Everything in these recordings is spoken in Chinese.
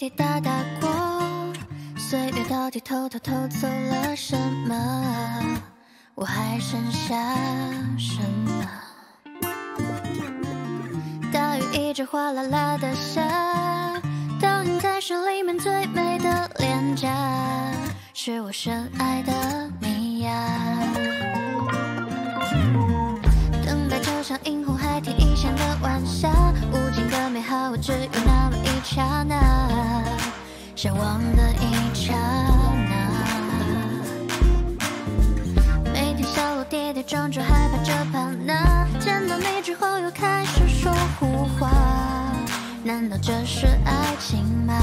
滴答答过，岁月到底偷偷偷走了什么？我还剩下什么？大雨一直哗啦啦的下，倒映在水里面最美的脸颊，是我深爱的你呀。等待就像映红海天一线的晚霞，无尽的美好我，只有那么一刹那，向往的一刹那。每天小楼跌跌撞撞，害怕这怕那，见到你之后又开始说胡话，难道这是爱情吗？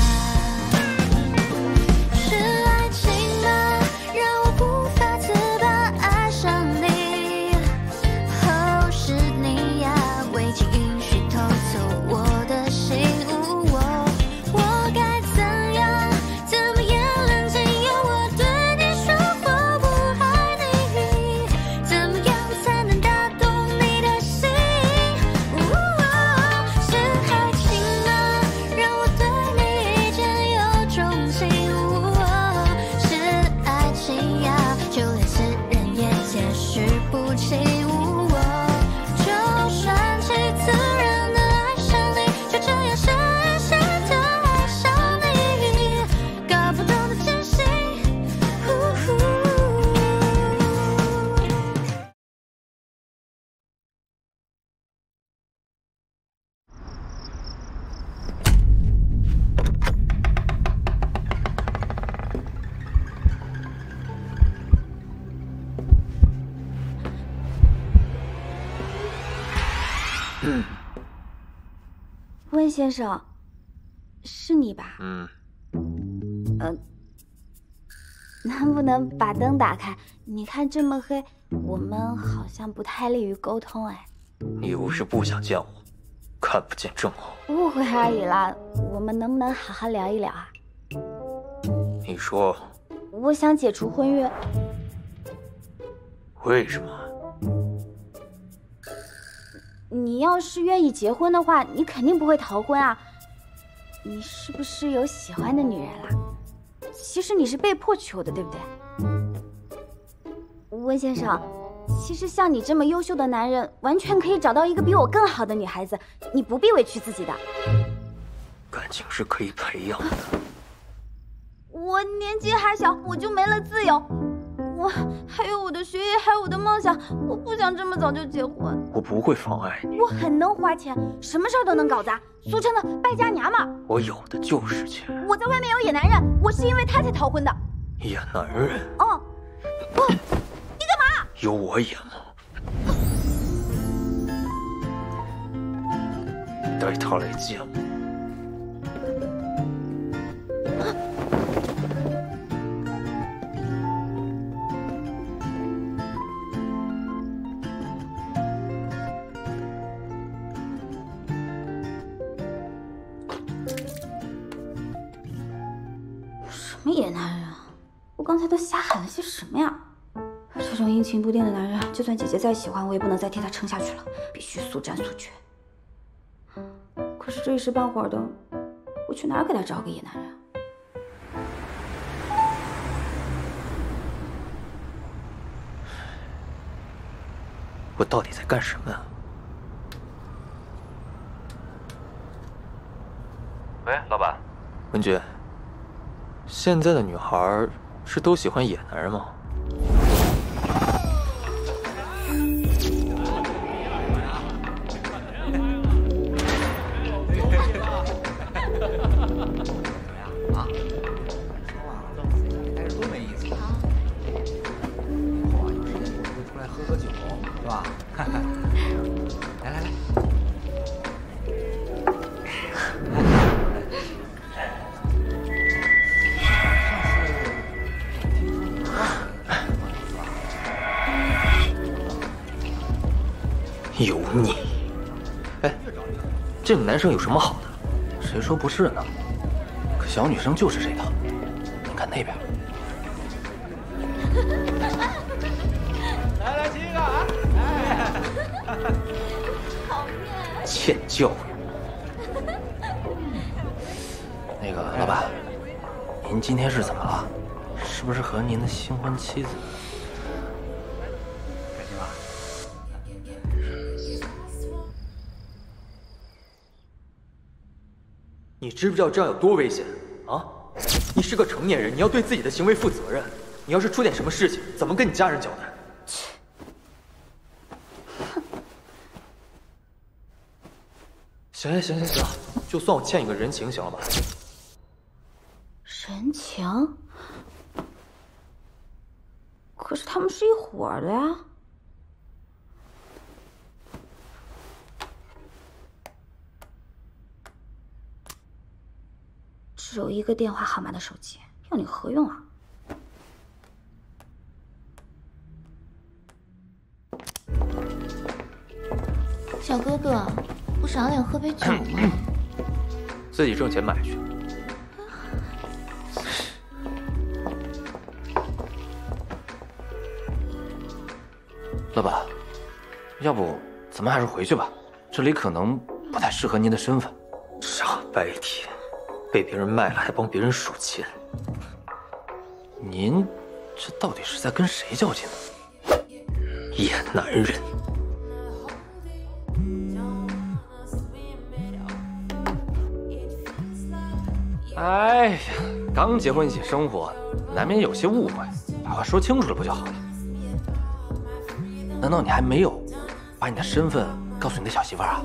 温先生，是你吧？嗯，嗯，能不能把灯打开？你看这么黑，我们好像不太利于沟通哎。你不是不想见我，看不见正好。误会而已啦，我们能不能好好聊一聊啊？你说我想解除婚约，为什么？你要是愿意结婚的话，你肯定不会逃婚啊。你是不是有喜欢的女人啦？其实你是被迫求的，对不对？温先生，其实像你这么优秀的男人，完全可以找到一个比我更好的女孩子，你不必委屈自己的。感情是可以培养的。我年纪还小，我就没了自由，我还有我的学业，还有我的梦想，我不想这么早就结婚。我不会妨碍你，我很能花钱，什么事儿都能搞砸，俗称的败家娘们儿。我有的就是钱。我在外面有野男人，我是因为他才逃婚的。野男人哦，不，你干嘛有我野吗？带他来见我。什么野男人啊！我刚才都瞎喊了些什么呀？这种阴晴不定的男人，就算姐姐再喜欢，我也不能再替他撑下去了，必须速战速决。可是这一时半会儿的，我去哪儿给他找个野男人啊？我到底在干什么呀？喂，老板，文君，现在的女孩是都喜欢野男人吗？这个男生有什么好的？谁说不是呢？可小女生就是这套。你看那边，来来，亲一个啊！欠教育。那个老板，您今天是怎么了？是不是和您的新婚妻子？知不知道这样有多危险啊？你是个成年人，你要对自己的行为负责任。你要是出点什么事情，怎么跟你家人交代？行行行行行，就算我欠你个人情，行了吧？人情？可是他们是一伙的呀。只有一个电话号码的手机，要你何用啊？小哥哥，不赏脸喝杯酒吗？自己挣钱买去。老板，要不咱们还是回去吧，这里可能不太适合您的身份。傻白甜，被别人卖了还帮别人数钱，您这到底是在跟谁较劲呢？野男人。哎呀，刚结婚一起生活，难免有些误会，把话说清楚了不就好了？难道你还没有把你的身份告诉你的小媳妇儿啊？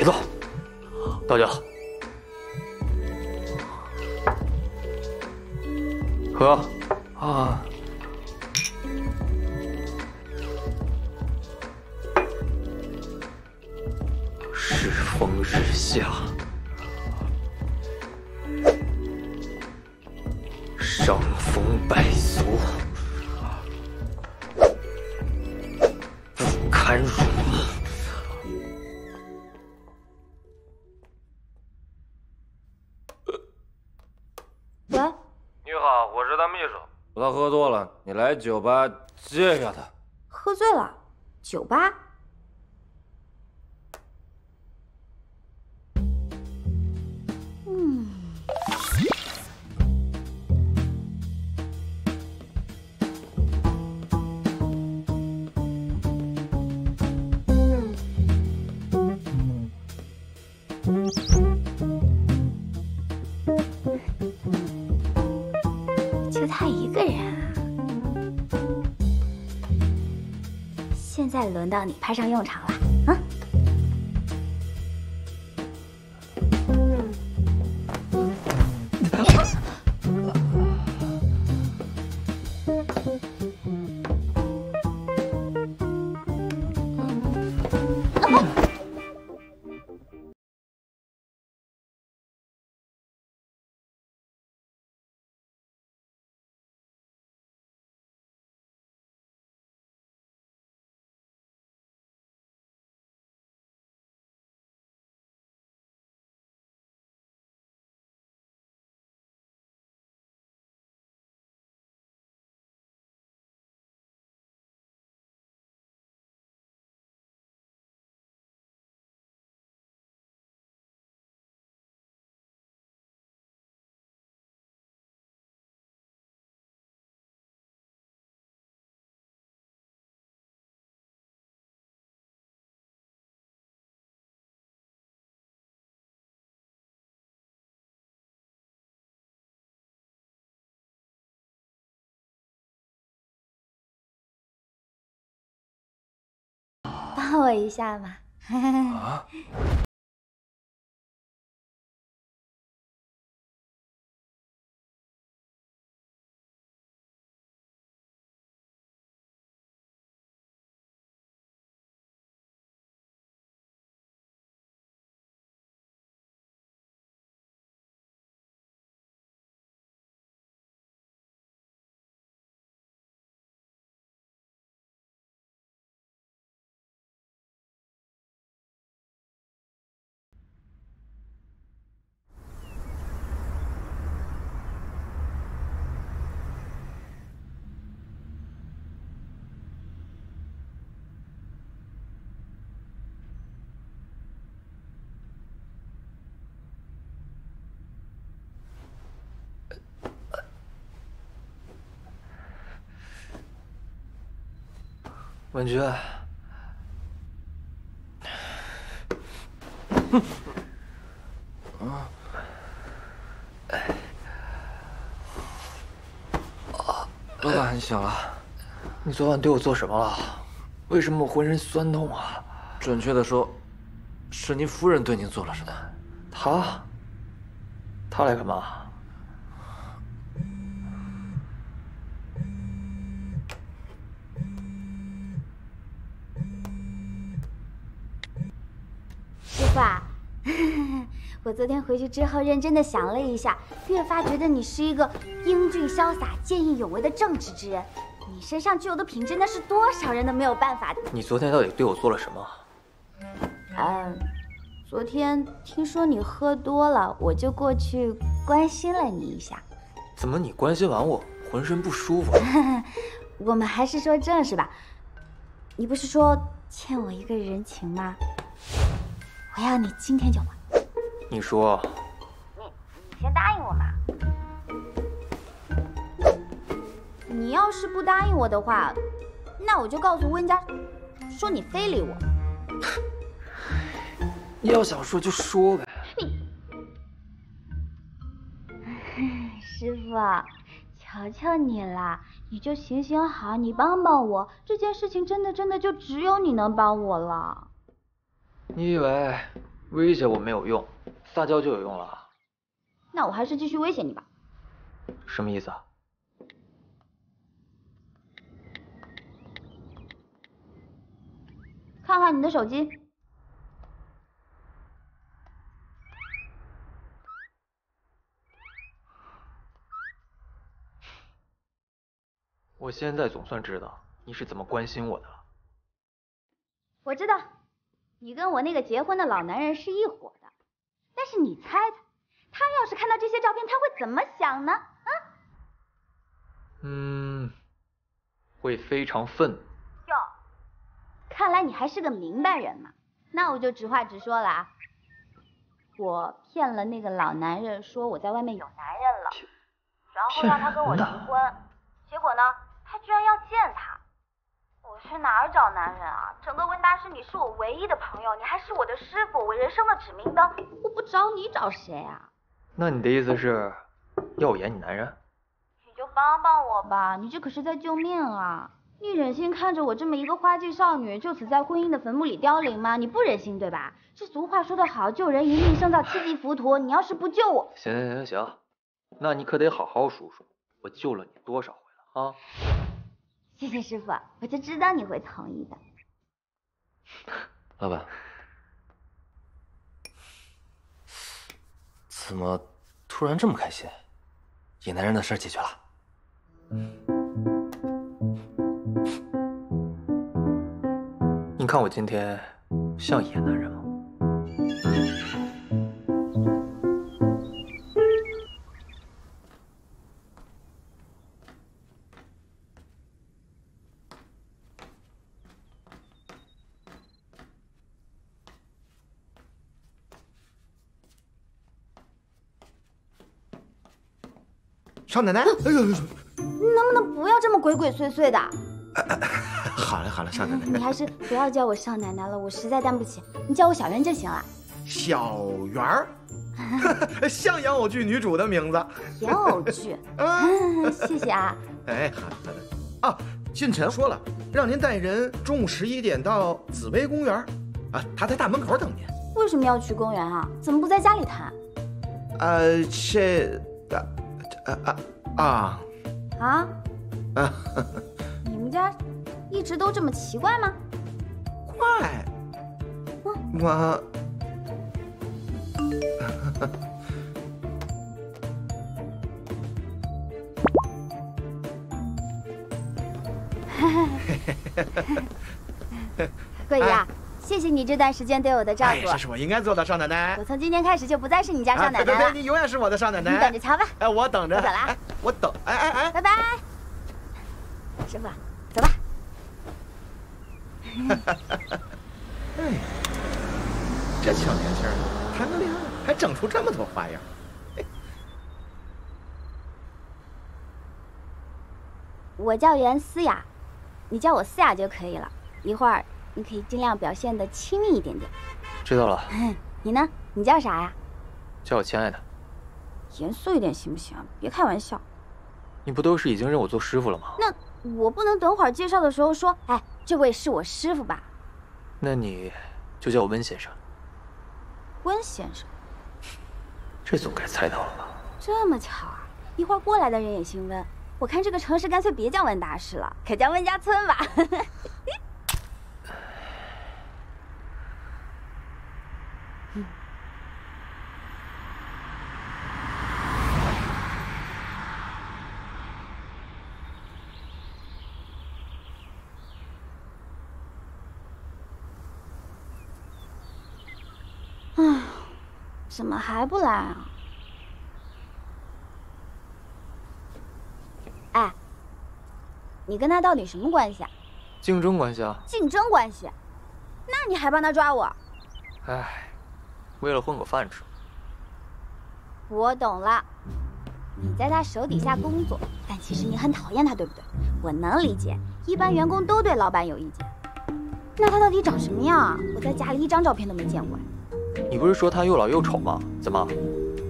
别动，倒酒，喝啊！世风日下，他喝多了，你来酒吧接一下他。喝醉了，酒吧？轮到你派上用场了。抱！我一下嘛。文君，老板，你醒了。你昨晚对我做什么了？为什么我浑身酸痛啊？准确的说，是您夫人对您做了什么？她，她来干嘛？昨天回去之后认真的想了一下，越发觉得你是一个英俊潇洒、见义勇为的正直之人。你身上具有的品质，那是多少人都没有办法的。你昨天到底对我做了什么？嗯，昨天听说你喝多了，我就过去关心了你一下。怎么你关心完我浑身不舒服？我们还是说正事吧。你不是说欠我一个人情吗？我要你今天就还。你说，你你先答应我嘛。你要是不答应我的话，那我就告诉温家，说你非礼我。你 要想说就说呗。你师傅，求求你了，你就行行好，你帮帮我。这件事情真的真的就只有你能帮我了。你以为威胁我没有用，撒娇就有用了？那我还是继续威胁你吧。什么意思啊？看看你的手机。我现在总算知道你是怎么关心我的了。我知道，你跟我那个结婚的老男人是一伙的。但是你猜猜，他要是看到这些照片，他会怎么想呢？啊？嗯，会非常愤怒。哟，看来你还是个明白人嘛。那我就直话直说了啊，我骗了那个老男人，说我在外面有男人了，然后让他跟我离婚。结果呢，他居然要见他。我去哪儿找男人啊？整个温大师，你是我唯一的朋友，你还是我的师傅，我人生的指明灯。我不找你找谁啊？那你的意思是，要我演你男人？你就帮帮我吧，你这可是在救命啊！你忍心看着我这么一个花季少女就此在婚姻的坟墓里凋零吗？你不忍心对吧？这俗话说得好，救人一命胜造七级浮屠。你要是不救我，行行行行，那你可得好好数数，我救了你多少回了啊？谢谢师傅，我就知道你会同意的。老板，怎么突然这么开心？野男人的事解决了？你看我今天像野男人吗？少奶奶，哎呦，你能不能不要这么鬼鬼祟祟的？好了好了，少奶奶，你还是不要叫我少奶奶了，我实在担不起，你叫我小圆就行了。小圆儿，像演偶剧女主的名字。演偶剧，嗯，谢谢啊。哎，好的好的。啊，信晨说了，让您带人中午十一点到紫薇公园，啊，他在大门口等您。为什么要去公园啊？怎么不在家里谈？呃，这，啊啊啊啊？啊，你们家一直都这么奇怪吗？怪，我。桂姨啊，谢谢你这段时间对我的照哎，顾这。是我应该做的，少奶奶我。从今天开始就不再是你家少奶奶了啊对对对，，你永远是我的少奶奶。你等着瞧吧。哎，我等着。我走了啊哎，我等。哎哎哎，拜拜，师傅，走吧。哎，这小年轻儿谈个恋爱还整出这么多花样。我叫袁思雅，你叫我思雅就可以了。一会儿你可以尽量表现的亲密一点点。知道了，你呢？你叫啥呀？叫我亲爱的。严肃一点行不行？别开玩笑。你不都是已经认我做师傅了吗？那我不能等会儿介绍的时候说，哎，这位是我师傅吧？那你就叫我温先生。温先生，这总该猜到了吧？这么巧啊！一会儿过来的人也姓温，我看这个城市干脆别叫温大师了，改叫温家村吧。怎么还不来啊？哎，你跟他到底什么关系啊？竞争关系啊！竞争关系？那你还帮他抓我？哎，为了混口饭吃。我懂了，你在他手底下工作，但其实你很讨厌他，对不对？我能理解，一般员工都对老板有意见。那他到底长什么样啊？我在家里一张照片都没见过。你不是说他又老又丑吗？怎么，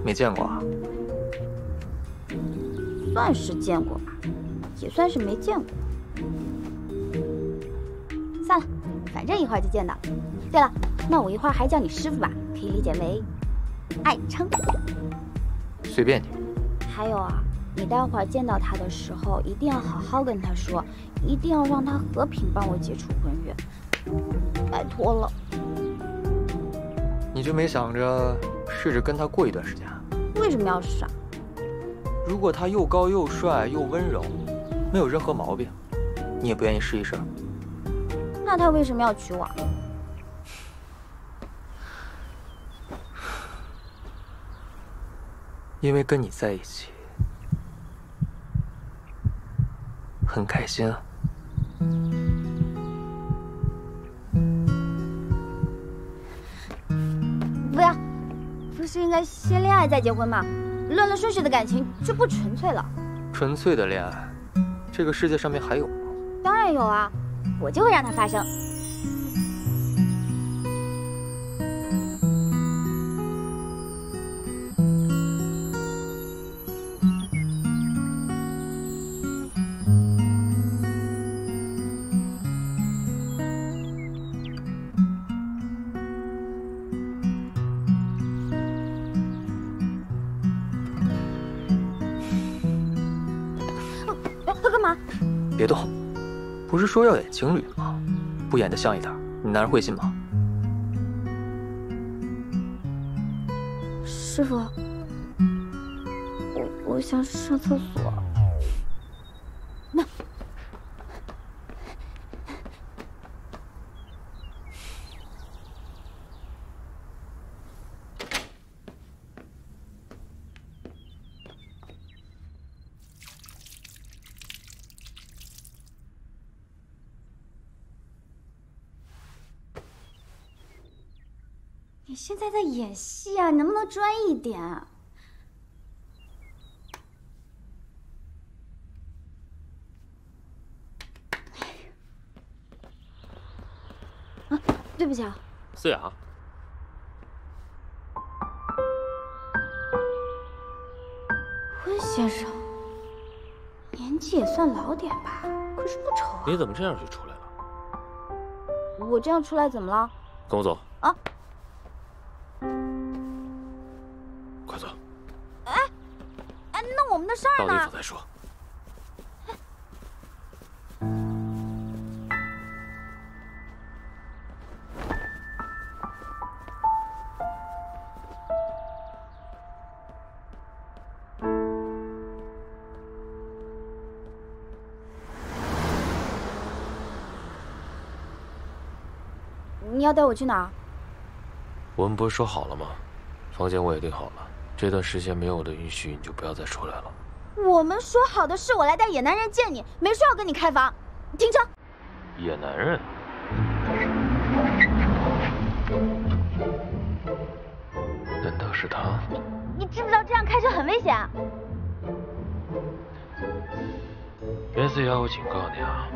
没见过啊？算是见过吧，也算是没见过。算了，反正一会儿就见到。对了，那我一会儿还叫你师傅吧，可以理解为爱称。随便你。还有啊，你待会儿见到他的时候，一定要好好跟他说，一定要让他和平帮我解除婚约，拜托了。你就没想着试着跟他过一段时间？为什么要试啊？如果他又高又帅又温柔，没有任何毛病，你也不愿意试一试？那他为什么要娶我？因为跟你在一起很开心啊。是应该先恋爱再结婚吗？乱了顺序的感情就不纯粹了。纯粹的恋爱，这个世界上面还有吗？当然有啊，我就会让它发生。说要演情侣吗？不演的像一点，你男人会信吗？你现在在演戏啊，你能不能专一点？啊，对不起啊。思雅，温先生，年纪也算老点吧，可是不丑啊。你怎么这样就出来了？我这样出来怎么了？跟我走。你要带我去哪儿？我们不是说好了吗？房间我也订好了，这段时间没有我的允许，你就不要再出来了。我们说好的是我来带野男人见你，没说要跟你开房。停车！野男人，难道是他？你知不知道这样开车很危险啊？袁思瑶，我警告你啊，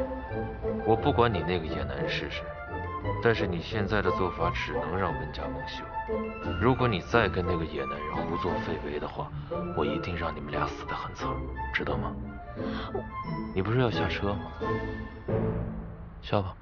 我不管你那个野男人是谁，但是你现在的做法只能让温家蒙羞。如果你再跟那个野男人胡作非为的话，我一定让你们俩死得很惨，知道吗？你不是要下车吗？下吧。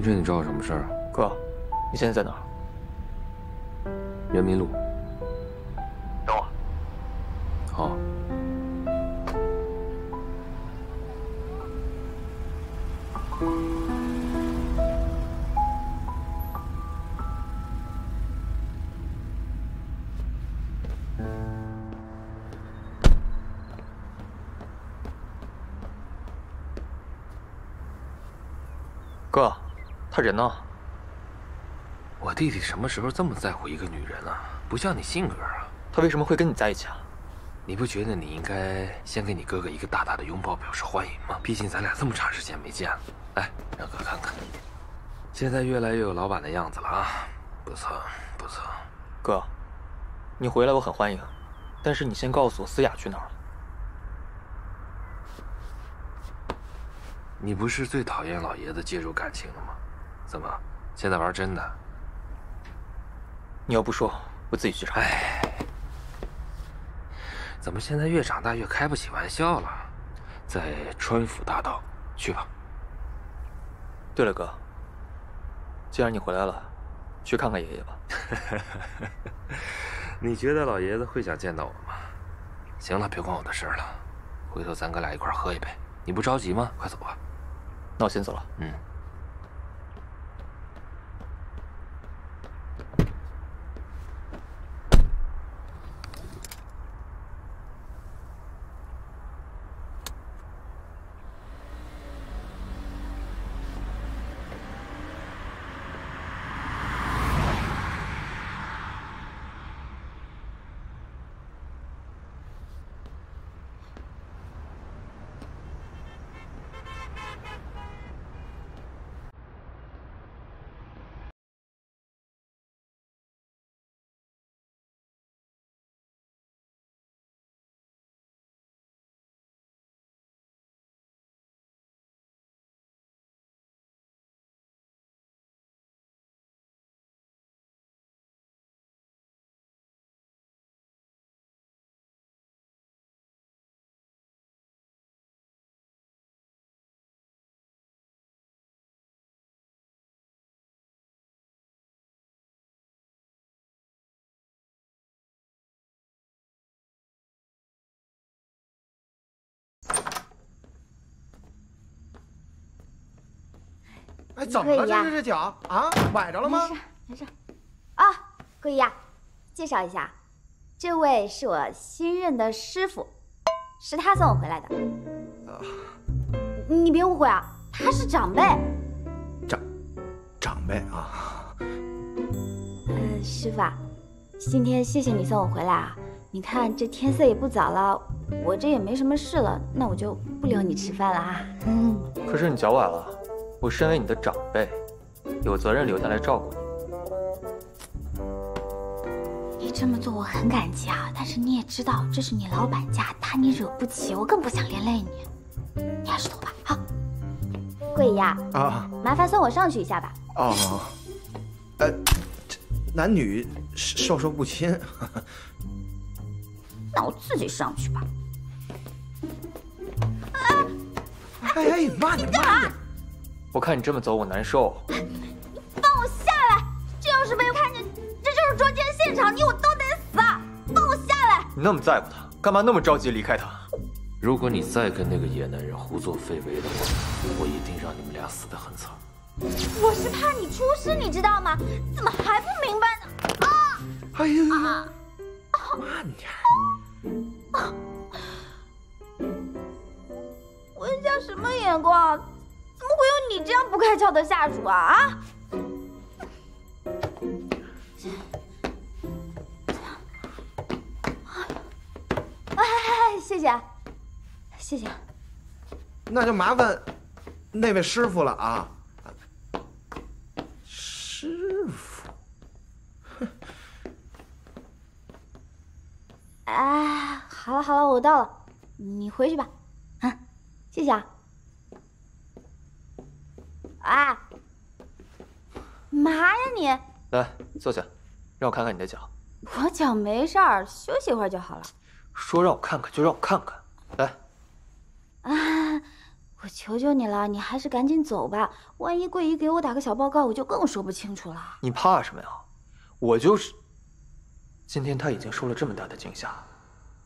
金晨，你找我什么事儿啊？哥，你现在在哪儿？人民路。等我。好。哥，他人呢？我弟弟什么时候这么在乎一个女人啊？不像你性格啊！他为什么会跟你在一起啊？你不觉得你应该先给你哥哥一个大大的拥抱表示欢迎吗？毕竟咱俩这么长时间没见了。来，让哥看看，现在越来越有老板的样子了啊！不错，不错。哥，你回来我很欢迎，但是你先告诉我思雅去哪儿了。你不是最讨厌老爷子介入感情了吗？怎么，现在玩真的？你要不说，我自己去查。哎，怎么现在越长大越开不起玩笑了？在川府大道，去吧。对了，哥，既然你回来了，去看看爷爷吧。你觉得老爷子会想见到我吗？行了，别管我的事了，回头咱哥俩一块喝一杯。你不着急吗？快走吧。那我先走了。嗯。哎，怎么了？这是这脚啊，崴着了吗？没事，没事。啊，桂姨啊，介绍一下，这位是我新任的师傅，是他送我回来的。啊，你别误会啊，他是长辈。长，长辈啊。呃，师傅啊，今天谢谢你送我回来啊。你看这天色也不早了，我这也没什么事了，那我就不留你吃饭了啊。嗯。可是你脚崴了。我身为你的长辈，有责任留下来照顾你。你这么做我很感激啊，但是你也知道这是你老板家，他你惹不起，我更不想连累你。你还是走吧。好，桂姨啊，啊，麻烦送我上去一下吧。哦，呃，男女授受不亲。那我自己上去吧。哎哎，慢点，慢点。我看你这么走，我难受。你放我下来！这要是被看见，这就是捉奸现场，你我都得死！放我下来！你那么在乎他，干嘛那么着急离开他？如果你再跟那个野男人胡作非为的话，我一定让你们俩死得很惨。我是怕你出事，你知道吗？怎么还不明白呢？啊！哎呀，慢点儿。温家什么眼光？怎么会有你这样不开窍的下属啊？啊！哎哎哎，谢谢，谢谢。那就麻烦那位师傅了啊。师傅，哎，好了好了，我到了，你回去吧。啊，谢谢啊。啊，嘛呀你？来，坐下，让我看看你的脚。我脚没事儿，休息一会儿就好了。说让我看看就让我看看。来，啊，我求求你了，你还是赶紧走吧。万一桂姨给我打个小报告，我就更说不清楚了。你怕什么呀？我就是。今天他已经受了这么大的惊吓，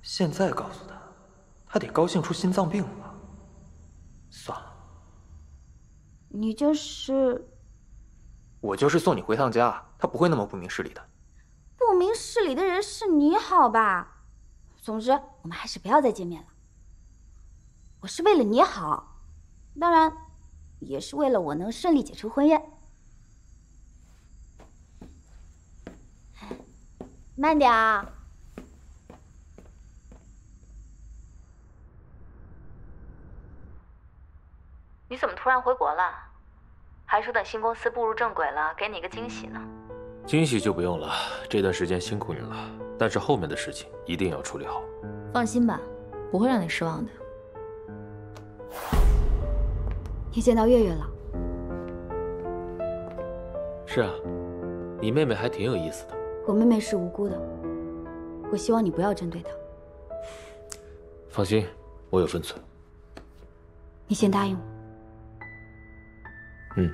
现在告诉他，他得高兴出心脏病了吧？算了，你就是我就是送你回趟家，他不会那么不明事理的。不明事理的人是你好吧？总之，我们还是不要再见面了。我是为了你好，当然，也是为了我能顺利解除婚约。慢点啊！你怎么突然回国了？还说等新公司步入正轨了，给你个惊喜呢。惊喜就不用了，这段时间辛苦你了，但是后面的事情一定要处理好。放心吧，不会让你失望的。你见到月月了？是啊，你妹妹还挺有意思的。我妹妹是无辜的，我希望你不要针对她。放心，我有分寸。你先答应我。嗯。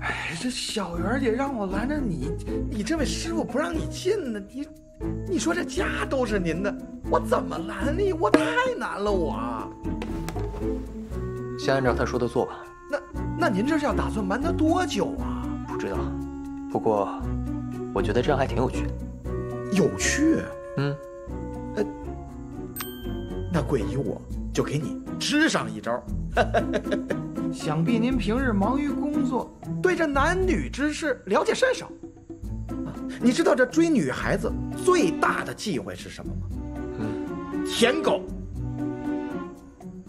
哎，这小媛姐让我拦着你，你这位师傅不让你进呢，你，你说这家都是您的，我怎么拦你？我太难了，我。先按照他说的做吧。那那您这是要打算瞒他多久啊？不知道，不过我觉得这样还挺有趣的。有趣？嗯，呃，那桂姨我就给你支上一招。想必您平日忙于工作，对这男女之事了解甚少。啊，你知道这追女孩子最大的忌讳是什么吗？嗯，舔狗。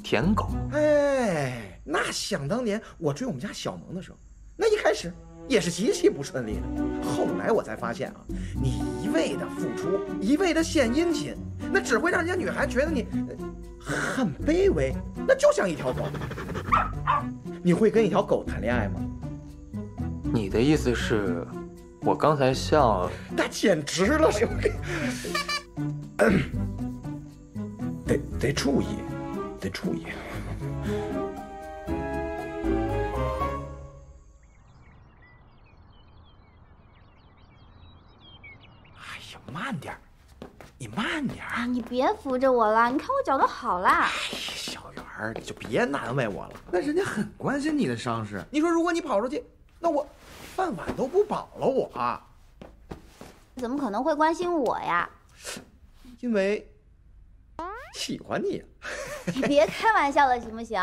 舔狗？哎，那想当年我追我们家小萌的时候，那一开始也是极其不顺利的。后来我才发现啊，你一味的付出，一味的献殷勤，那只会让人家女孩觉得你呃很卑微，那就像一条狗。你会跟一条狗谈恋爱吗？你的意思是，我刚才像……那简直了！得得注意，得注意。慢点儿，你慢点你别扶着我了，你看我脚都好了。哎呀，小圆儿，你就别难为我了。那人家很关心你的伤势。你说，如果你跑出去，那我饭碗都不保了。我怎么可能会关心我呀？因为喜欢你。你别开玩笑了，行不行？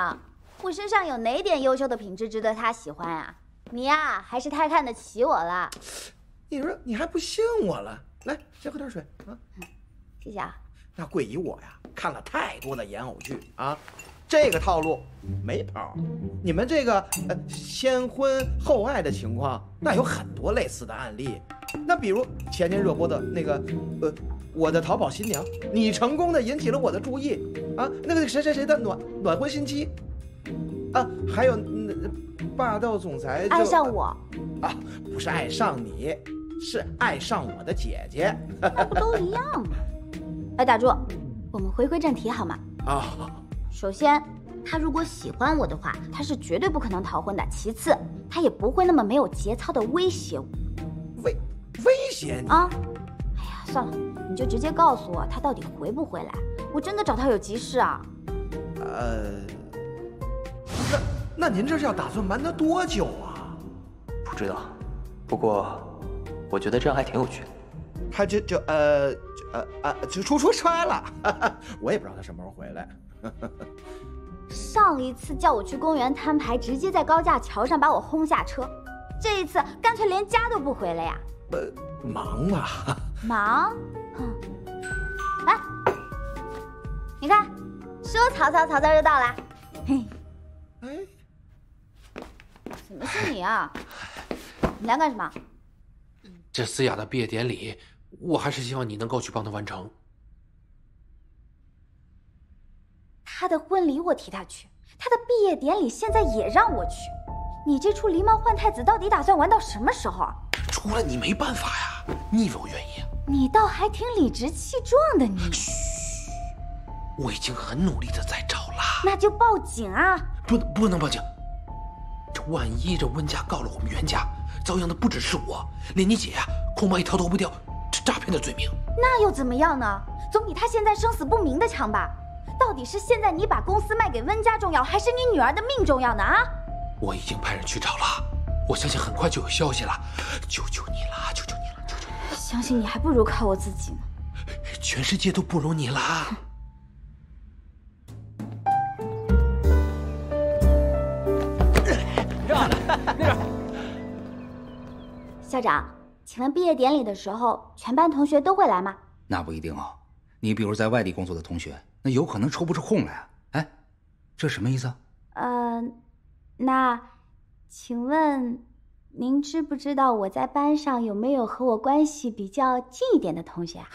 我身上有哪点优秀的品质值得他喜欢啊？你呀，还是太看得起我了。你说你还不信我了？来，先喝点水啊。谢谢啊。那桂姨我呀，看了太多的演偶剧啊，这个套路没跑。你们这个呃先婚后爱的情况，那有很多类似的案例。那比如前年热播的那个呃，我的淘宝新娘，你成功的引起了我的注意啊。那个谁谁谁的暖暖婚新妻啊，还有那霸道总裁爱上我啊，不是爱上你，是爱上我的姐姐。那不都一样吗？哎，打住，我们回归正题好吗？啊，首先，他如果喜欢我的话，他是绝对不可能逃婚的。其次，他也不会那么没有节操的威胁我。威威胁你啊？哎呀，算了，你就直接告诉我他到底回不回来。我真的找他有急事啊。呃，那那您这是要打算瞒他多久啊？不知道，不过我觉得这样还挺有趣的。他就就呃就呃啊就出出差了，我也不知道他什么时候回来。上一次叫我去公园摊牌，直接在高架桥上把我轰下车。这一次干脆连家都不回了呀。呃，忙啊。忙？哼。来，你看，说曹操，曹操就到了。嘿，哎，怎么是你啊？你来干什么？这思雅的毕业典礼，我还是希望你能够去帮她完成。她的婚礼我替她去，她的毕业典礼现在也让我去。你这出狸猫换太子到底打算玩到什么时候啊？除了你没办法呀，你以为我愿意？你倒还挺理直气壮的你。嘘，我已经很努力的在找了。那就报警啊！不，不能报警。这万一这温家告了我们袁家，遭殃的不只是我，连你姐呀，恐怕也逃脱不掉这诈骗的罪名。那又怎么样呢？总比他现在生死不明的强吧？到底是现在你把公司卖给温家重要，还是你女儿的命重要呢？啊！我已经派人去找了，我相信很快就有消息了。求求你了，求求你了，求求你！相信你还不如靠我自己呢。全世界都不如你了。校长，请问毕业典礼的时候，全班同学都会来吗？那不一定哦。你比如在外地工作的同学，那有可能抽不出空来啊！哎，这什么意思啊？呃，那，请问您知不知道我在班上有没有和我关系比较近一点的同学啊？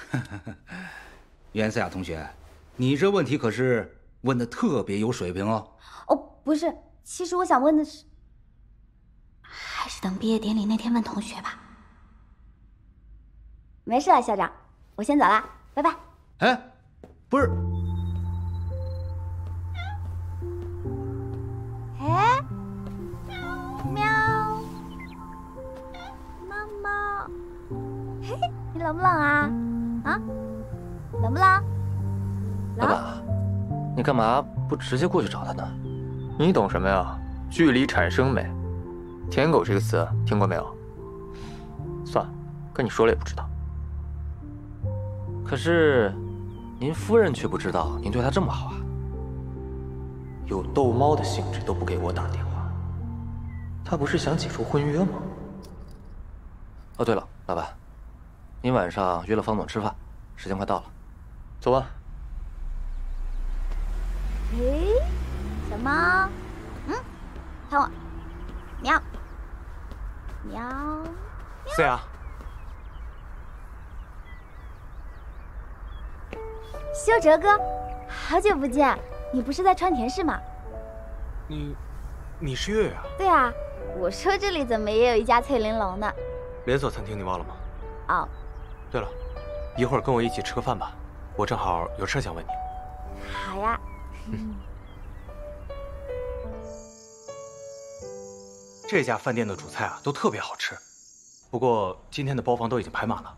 袁思雅同学，你这问题可是问的特别有水平哦。哦，不是，其实我想问的是，还是等毕业典礼那天问同学吧。没事了，校长，我先走了，拜拜。哎，不是，哎，喵，猫猫，嘿，你冷不冷啊？啊，冷不冷？老板，你干嘛不直接过去找他呢？你懂什么呀？距离产生美。舔狗这个词听过没有？算了，跟你说了也不知道。可是。您夫人却不知道您对她这么好啊！有逗猫的兴致都不给我打电话，她不是想解除婚约吗？哦，对了，老板，您晚上约了方总吃饭，时间快到了，走吧。诶，小猫，嗯，看我，喵，喵，思雅。修哲哥，好久不见！你不是在川田市吗？你，你是月月啊？对啊，我说这里怎么也有一家翠玲珑呢？连锁餐厅你忘了吗？哦，对了，一会儿跟我一起吃个饭吧，我正好有事想问你。好呀。这家饭店的主菜啊都特别好吃，不过今天的包房都已经排满了。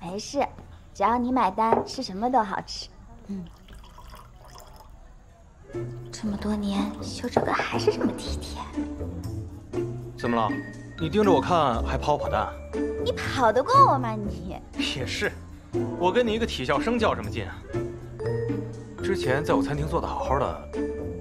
没事。只要你买单，吃什么都好吃。嗯，这么多年，修哲哥还是这么体贴。怎么了？你盯着我看还跑跑蛋？你跑得过我吗？你也是，我跟你一个体校生较什么劲啊？之前在我餐厅做的好好的，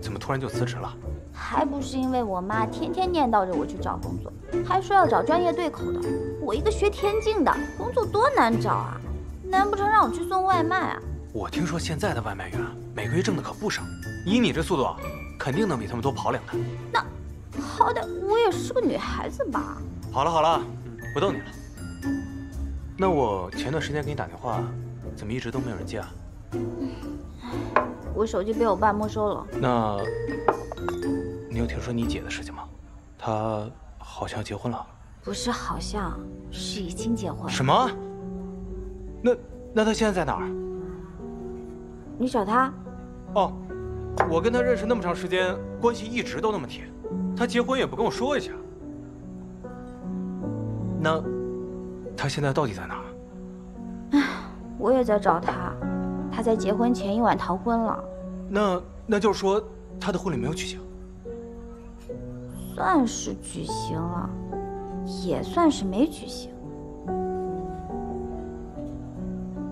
怎么突然就辞职了？还不是因为我妈天天念叨着我去找工作，还说要找专业对口的。我一个学田径的，工作多难找啊！难不成让我去送外卖啊？我听说现在的外卖员每个月挣的可不少，以你这速度，肯定能比他们多跑两单。那好歹我也是个女孩子吧？好了好了，不逗你了。那我前段时间给你打电话，怎么一直都没有人接啊？我手机被我爸没收了。那，你有听说你姐的事情吗？她好像结婚了。不是好像，是已经结婚了。什么？那那她现在在哪儿？你找她？哦，我跟她认识那么长时间，关系一直都那么铁，她结婚也不跟我说一下。那她现在到底在哪儿？我也在找她，她在结婚前一晚逃婚了，那那就是说她的婚礼没有举行。算是举行了，也算是没举行。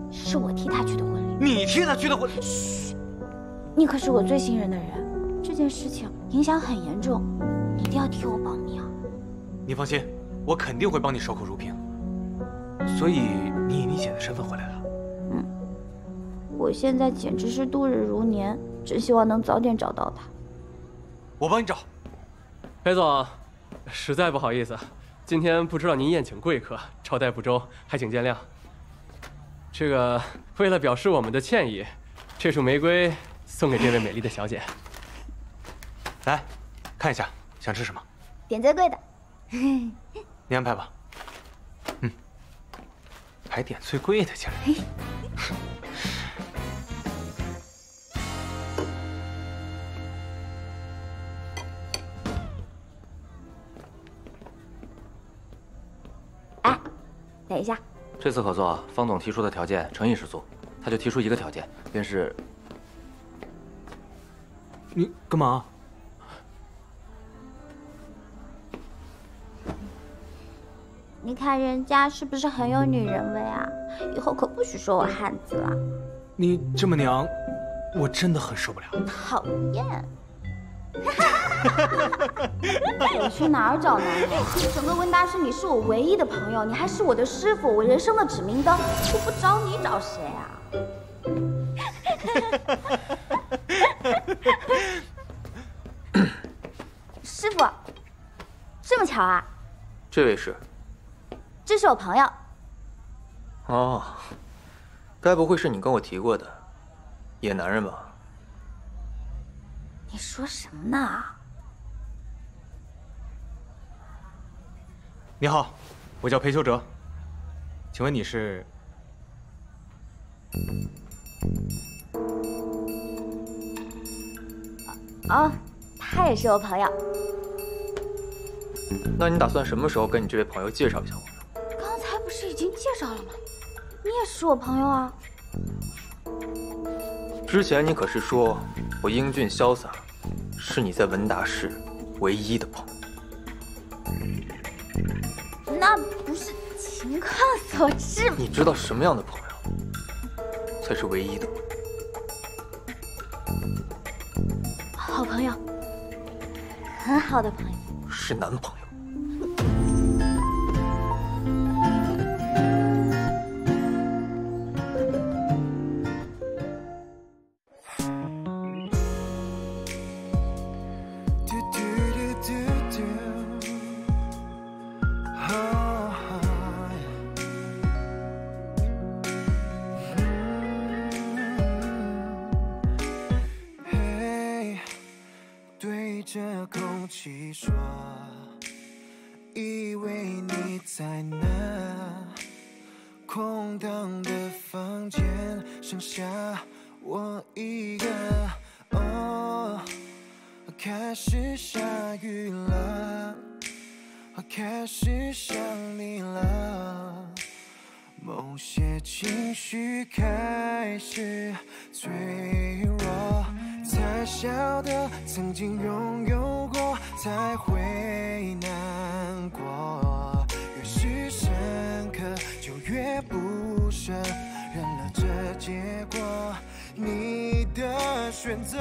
是我替他去的婚礼，你替他去的婚？嘘，你可是我最信任的人，这件事情影响很严重，你一定要替我保密啊！你放心，我肯定会帮你守口如瓶。所以你以你姐的身份回来了？嗯，我现在简直是度日如年，真希望能早点找到他。我帮你找。裴总，实在不好意思，今天不知道您宴请贵客，招待不周，还请见谅。这个为了表示我们的歉意，这束玫瑰送给这位美丽的小姐。来，看一下，想吃什么？点最贵的。你安排吧。嗯，还点最贵的，竟然。等一下。这次合作，方总提出的条件诚意十足，他就提出一个条件，便是……你干嘛？你看人家是不是很有女人味啊？以后可不许说我汉子了。你这么娘，我真的很受不了。讨厌！我去哪儿找男人？整个温大师，你是我唯一的朋友，你还是我的师傅，我人生的指明灯。我不找你找谁啊？师傅，这么巧啊？这位是？这是我朋友。哦，该不会是你跟我提过的野男人吧？你说什么呢？你好，我叫裴秋哲，请问你是？啊，他也是我朋友。那你打算什么时候跟你这位朋友介绍一下我呢？刚才不是已经介绍了吗？你也是我朋友啊。之前你可是说我英俊潇洒，是你在文达市唯一的朋友。所致吗？你知道什么样的朋友才是唯一的吗？好朋友，很好的朋友，是男朋友。一个。哦，开始下雨了，开始想你了，某些情绪开始脆弱。才晓得曾经拥有过，才会难过。越是深刻，就越不舍，认了这结果。你的选择。